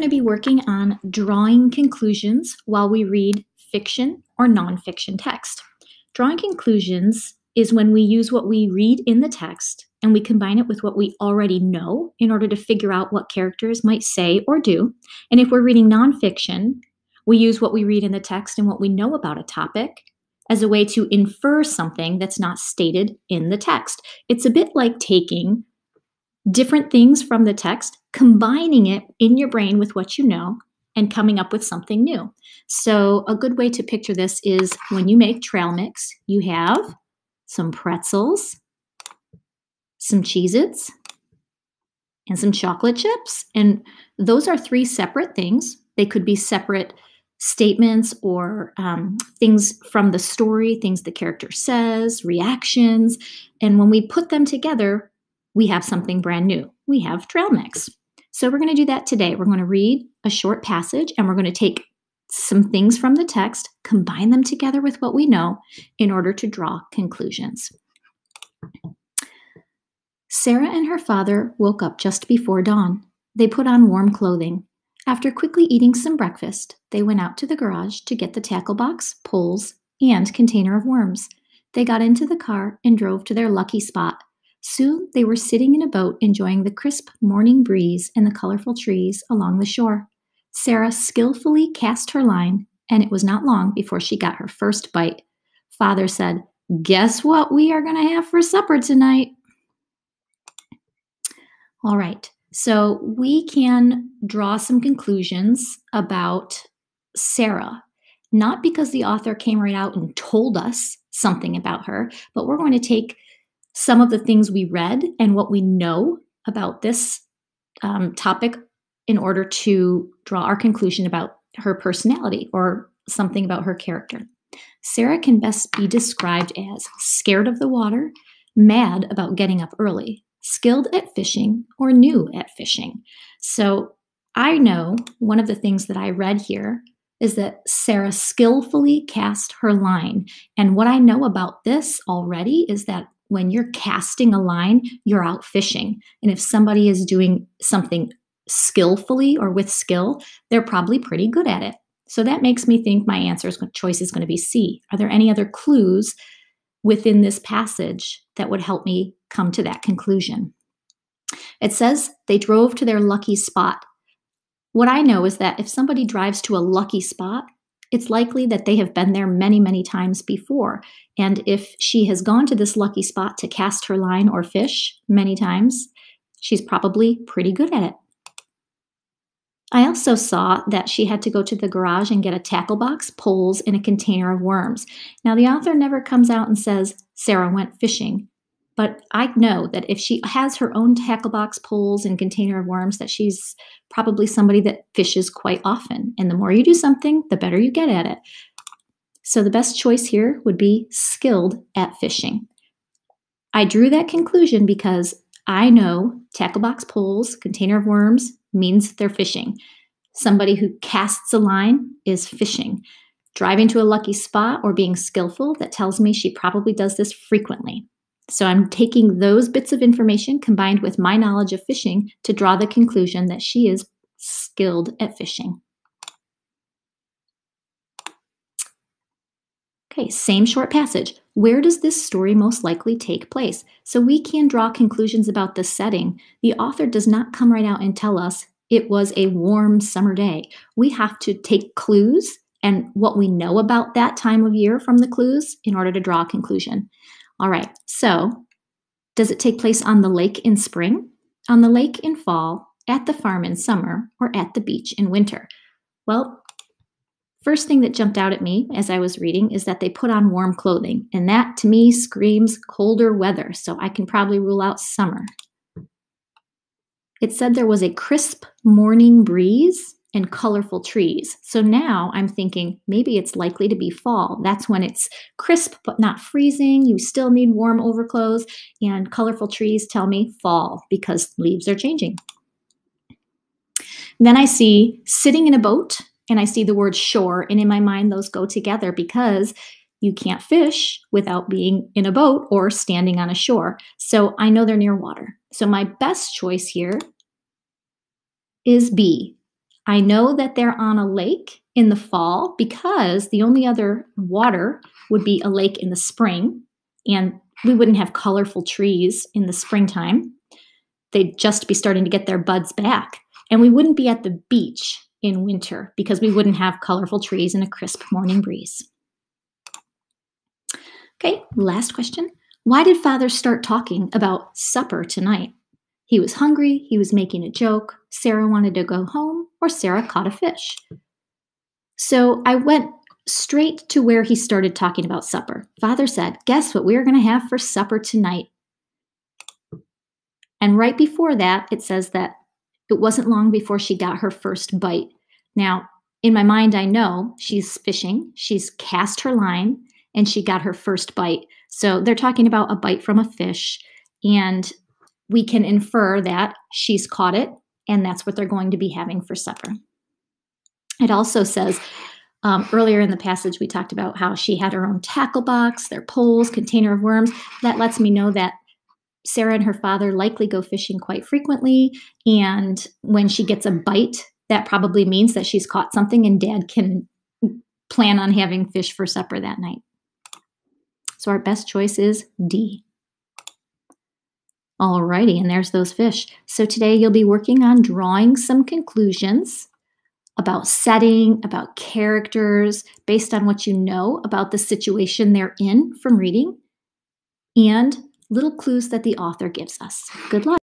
going to be working on drawing conclusions while we read fiction or nonfiction text. Drawing conclusions is when we use what we read in the text and we combine it with what we already know in order to figure out what characters might say or do. And if we're reading nonfiction, we use what we read in the text and what we know about a topic as a way to infer something that's not stated in the text. It's a bit like taking different things from the text, combining it in your brain with what you know, and coming up with something new. So, a good way to picture this is when you make trail mix, you have some pretzels, some Cheez Its, and some chocolate chips. And those are three separate things. They could be separate statements or um, things from the story, things the character says, reactions. And when we put them together, we have something brand new. We have trail mix. So we're going to do that today. We're going to read a short passage and we're going to take some things from the text, combine them together with what we know in order to draw conclusions. Sarah and her father woke up just before dawn. They put on warm clothing. After quickly eating some breakfast, they went out to the garage to get the tackle box, poles, and container of worms. They got into the car and drove to their lucky spot. Soon they were sitting in a boat enjoying the crisp morning breeze and the colorful trees along the shore. Sarah skillfully cast her line, and it was not long before she got her first bite. Father said, Guess what we are going to have for supper tonight? All right, so we can draw some conclusions about Sarah, not because the author came right out and told us something about her, but we're going to take some of the things we read and what we know about this um, topic in order to draw our conclusion about her personality or something about her character. Sarah can best be described as scared of the water, mad about getting up early, skilled at fishing, or new at fishing. So I know one of the things that I read here is that Sarah skillfully cast her line. And what I know about this already is that when you're casting a line, you're out fishing. And if somebody is doing something skillfully or with skill, they're probably pretty good at it. So that makes me think my answer is, choice is going to be C. Are there any other clues within this passage that would help me come to that conclusion? It says they drove to their lucky spot. What I know is that if somebody drives to a lucky spot, it's likely that they have been there many, many times before. And if she has gone to this lucky spot to cast her line or fish many times, she's probably pretty good at it. I also saw that she had to go to the garage and get a tackle box, poles, and a container of worms. Now, the author never comes out and says Sarah went fishing, but I know that if she has her own tackle box, poles, and container of worms, that she's probably somebody that fishes quite often. And the more you do something, the better you get at it. So the best choice here would be skilled at fishing. I drew that conclusion because I know tackle box poles, container of worms means they're fishing. Somebody who casts a line is fishing. Driving to a lucky spot or being skillful, that tells me she probably does this frequently. So I'm taking those bits of information combined with my knowledge of fishing to draw the conclusion that she is skilled at fishing. Okay, same short passage. Where does this story most likely take place? So we can draw conclusions about the setting. The author does not come right out and tell us it was a warm summer day. We have to take clues and what we know about that time of year from the clues in order to draw a conclusion. All right, so does it take place on the lake in spring, on the lake in fall, at the farm in summer, or at the beach in winter? Well, first thing that jumped out at me as I was reading is that they put on warm clothing, and that to me screams colder weather, so I can probably rule out summer. It said there was a crisp morning breeze and colorful trees. So now I'm thinking maybe it's likely to be fall. That's when it's crisp but not freezing. You still need warm overclothes, and colorful trees tell me fall because leaves are changing. Then I see sitting in a boat and I see the word shore, and in my mind, those go together because you can't fish without being in a boat or standing on a shore. So I know they're near water. So my best choice here is B, I know that they're on a lake in the fall because the only other water would be a lake in the spring, and we wouldn't have colorful trees in the springtime. They'd just be starting to get their buds back. And we wouldn't be at the beach in winter because we wouldn't have colorful trees and a crisp morning breeze. Okay, last question. Why did father start talking about supper tonight? He was hungry, he was making a joke, Sarah wanted to go home, or Sarah caught a fish. So I went straight to where he started talking about supper. Father said, Guess what we're going to have for supper tonight? And right before that, it says that it wasn't long before she got her first bite. Now, in my mind, I know she's fishing, she's cast her line, and she got her first bite. So they're talking about a bite from a fish, and we can infer that she's caught it, and that's what they're going to be having for supper. It also says um, earlier in the passage, we talked about how she had her own tackle box, their poles, container of worms. That lets me know that Sarah and her father likely go fishing quite frequently. And when she gets a bite, that probably means that she's caught something and dad can plan on having fish for supper that night. So our best choice is D. Alrighty, and there's those fish. So today you'll be working on drawing some conclusions about setting, about characters, based on what you know about the situation they're in from reading, and little clues that the author gives us. Good luck.